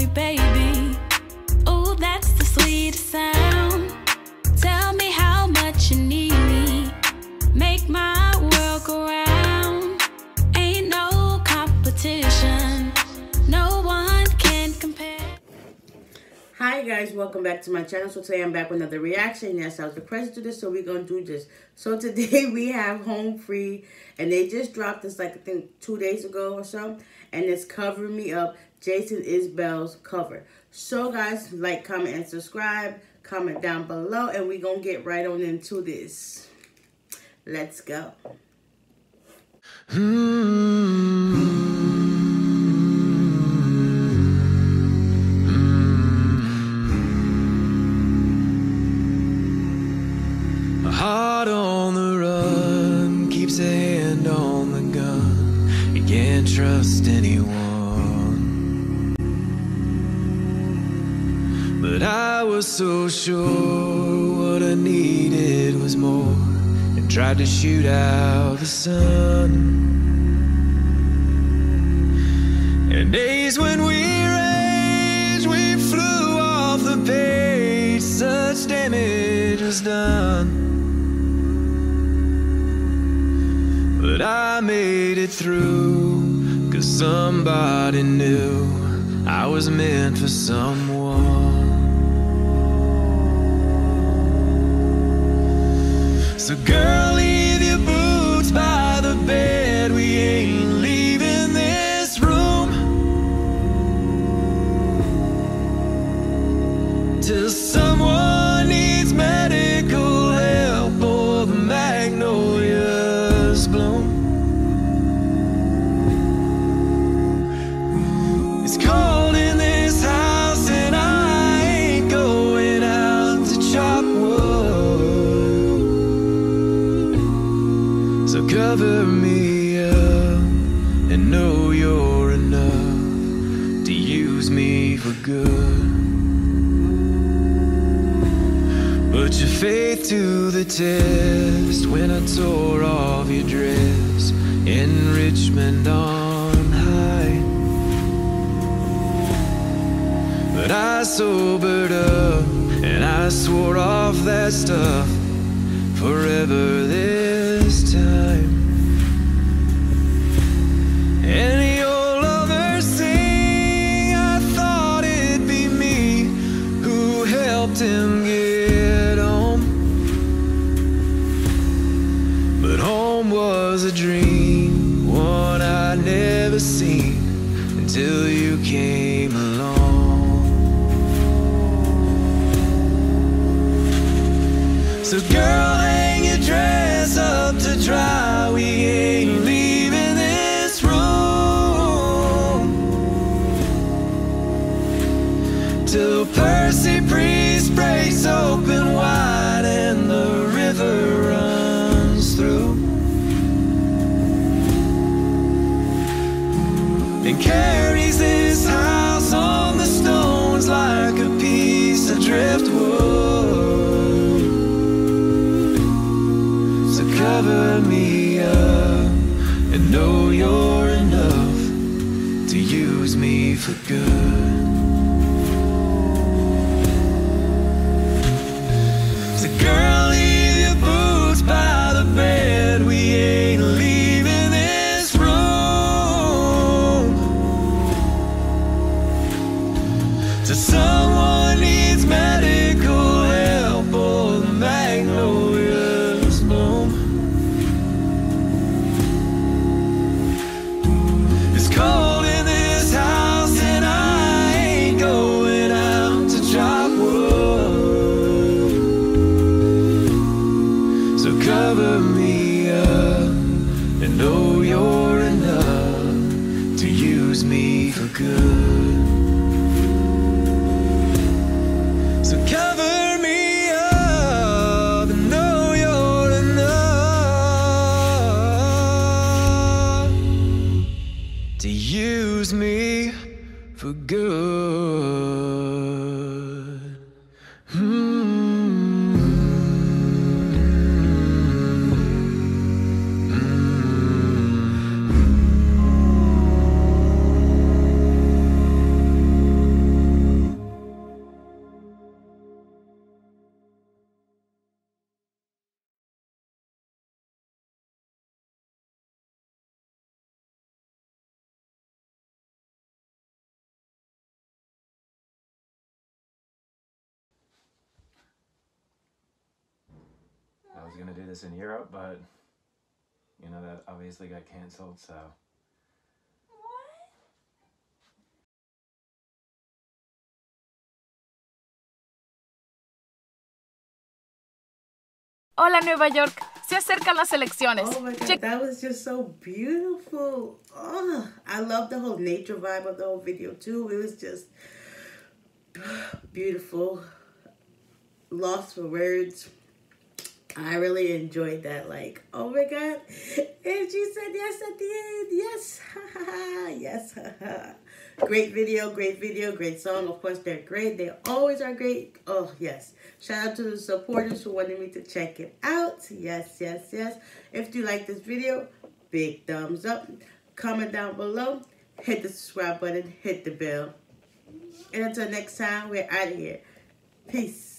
me, baby. Oh, that's the sweetest sound. Tell me how much you need me. Make my world go round. Ain't no competition. No one can compare. Hi guys, welcome back to my channel. So today I'm back with another reaction. Yes, I was requested to this, so we're gonna do this. So today we have Home Free, and they just dropped this like I think two days ago or so, and it's covering Me Up, Jason Isbell's cover. So guys, like, comment, and subscribe. Comment down below, and we're gonna get right on into this. Let's go. Heart on the run keeps a hand on the gun. You can't trust anyone. I was so sure what I needed was more, and tried to shoot out the sun. And days when we raged, we flew off the page, such damage was done. But I made it through, cause somebody knew I was meant for someone. Till someone needs medical help or the magnolias bloom. It's cold in this house, and I ain't going out to chop wood. So cover me up and know you're enough to use me for good. Your faith to the test when I tore off your dress in Richmond on high. But I sobered up and I swore off that stuff forever this time. And your lovers a dream, one I'd never seen until you came along. So, girl, hang your dress up to dry. We ain't leaving this room till Percy Priest breaks open wide and the river and carries this house on the stones like a piece of driftwood. So cover me up and know you're enough to use me for good. Good. So cover me up and know you're enough to use me for good. Hmm. Gonna do this in Europe, but you know that obviously got canceled. So Hola Nueva York, se acercan las elecciones. Oh my god, that was just so beautiful. Oh, I love the whole nature vibe of the whole video too. It was just beautiful. Lost for words. I really enjoyed that. Like, oh my god. And she said yes at the end. Yes. yes. great video, great video, great song. Of course, they're great. They always are great. Oh, yes. Shout out to the supporters who wanted me to check it out. Yes, yes, yes. If you like this video, big thumbs up. Comment down below. Hit the subscribe button. Hit the bell. And until next time, we're out of here. Peace.